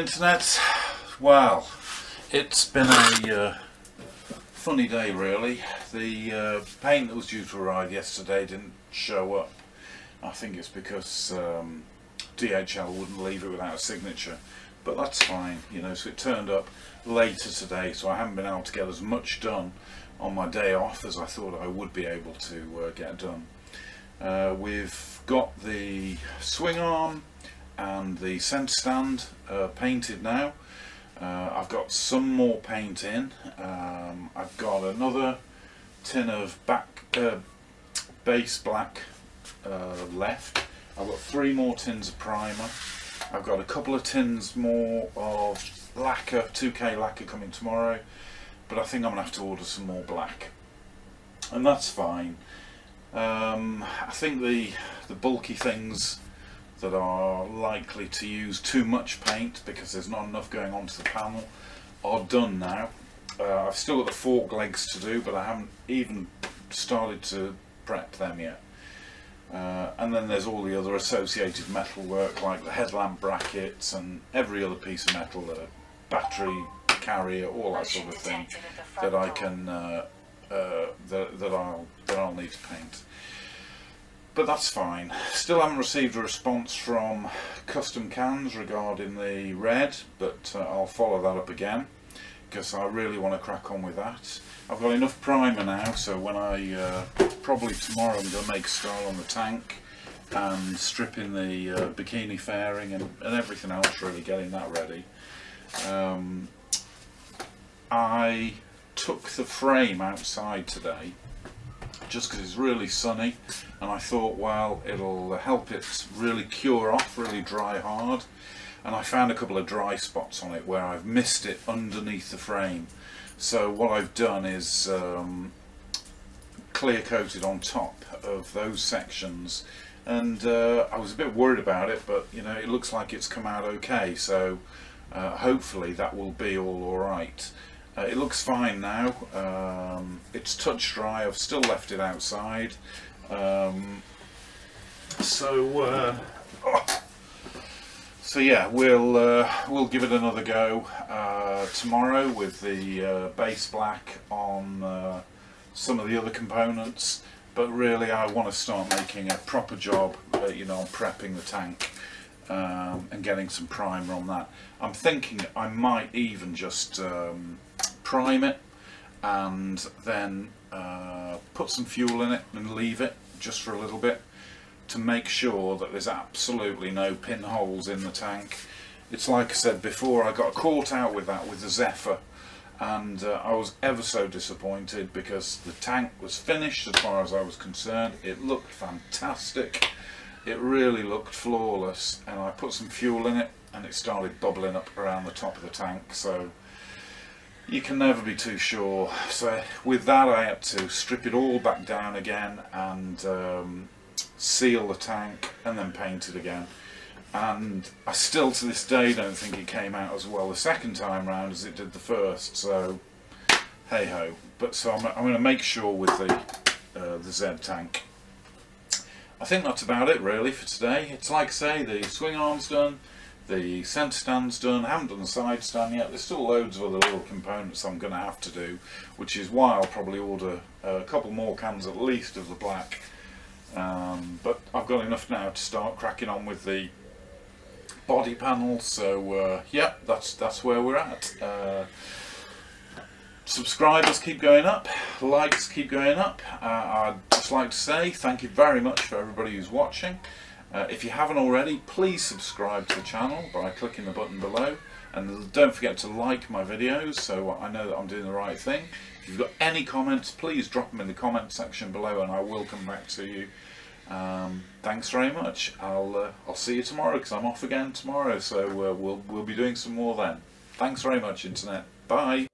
internet. Well, it's been a uh, funny day really. The uh, paint that was due to arrive yesterday didn't show up. I think it's because um, DHL wouldn't leave it without a signature. But that's fine, you know, so it turned up later today so I haven't been able to get as much done on my day off as I thought I would be able to uh, get done. Uh, we've got the swing arm and the centre stand uh, painted now. Uh, I've got some more paint in. Um, I've got another tin of back uh, base black uh, left. I've got three more tins of primer. I've got a couple of tins more of lacquer, 2k lacquer coming tomorrow, but I think I'm going to have to order some more black. And that's fine. Um, I think the, the bulky things that are likely to use too much paint because there's not enough going onto the panel are done now. Uh, I've still got the fork legs to do but I haven't even started to prep them yet. Uh, and then there's all the other associated metal work like the headlamp brackets and every other piece of metal, the battery carrier, all that sort of thing that I can uh, uh, that, that I'll that I'll need to paint but that's fine. Still haven't received a response from Custom Cans regarding the red, but uh, I'll follow that up again because I really want to crack on with that. I've got enough primer now, so when I, uh, probably tomorrow I'm going to make a style on the tank and stripping the uh, bikini fairing and, and, everything else really, getting that ready. Um, I took the frame outside today just because it's really sunny and I thought well it'll help it really cure off really dry hard. And I found a couple of dry spots on it where I've missed it underneath the frame. So what I've done is um, clear coated on top of those sections. And uh, I was a bit worried about it but you know it looks like it's come out okay. So uh, hopefully that will be all alright uh, it looks fine now. Um, it's touch dry. I've still left it outside. Um, so, uh, oh. so yeah, we'll uh, we'll give it another go uh, tomorrow with the uh, base black on uh, some of the other components. But really, I want to start making a proper job, you know, prepping the tank. Um, and getting some primer on that. I'm thinking I might even just um, prime it and then uh, put some fuel in it and leave it just for a little bit to make sure that there's absolutely no pinholes in the tank. It's like I said before, I got caught out with that with the Zephyr and uh, I was ever so disappointed because the tank was finished as far as I was concerned. It looked fantastic. It really looked flawless and I put some fuel in it and it started bubbling up around the top of the tank so you can never be too sure. So with that I had to strip it all back down again and um, seal the tank and then paint it again. And I still to this day don't think it came out as well the second time round as it did the first so hey ho but so I'm, I'm going to make sure with the uh, the Z tank. I think that's about it really for today. It's like I say the swing arm's done the centre stand's done, I haven't done the side stand yet, there's still loads of other little components I'm going to have to do, which is why I'll probably order a couple more cans at least of the black. Um, but I've got enough now to start cracking on with the body panel, so uh, yeah, that's, that's where we're at. Uh, subscribers keep going up, likes keep going up. Uh, I'd just like to say thank you very much for everybody who's watching. Uh, if you haven't already, please subscribe to the channel by clicking the button below. And don't forget to like my videos so I know that I'm doing the right thing. If you've got any comments, please drop them in the comment section below and I will come back to you. Um, thanks very much. I'll uh, I'll see you tomorrow because I'm off again tomorrow, so uh, we'll we'll be doing some more then. Thanks very much, internet. Bye.